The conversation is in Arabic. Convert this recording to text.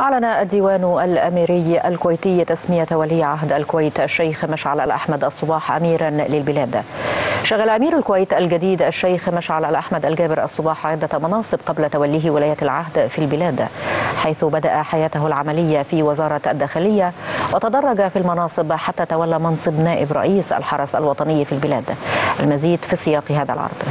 أعلن الديوان الأميري الكويتي تسمية ولي عهد الكويت الشيخ مشعل الأحمد الصباح أميرا للبلاد. شغل أمير الكويت الجديد الشيخ مشعل الأحمد الجابر الصباح عدة مناصب قبل توليه ولاية العهد في البلاد حيث بدأ حياته العملية في وزارة الداخلية وتدرج في المناصب حتى تولى منصب نائب رئيس الحرس الوطني في البلاد. المزيد في سياق هذا العرض.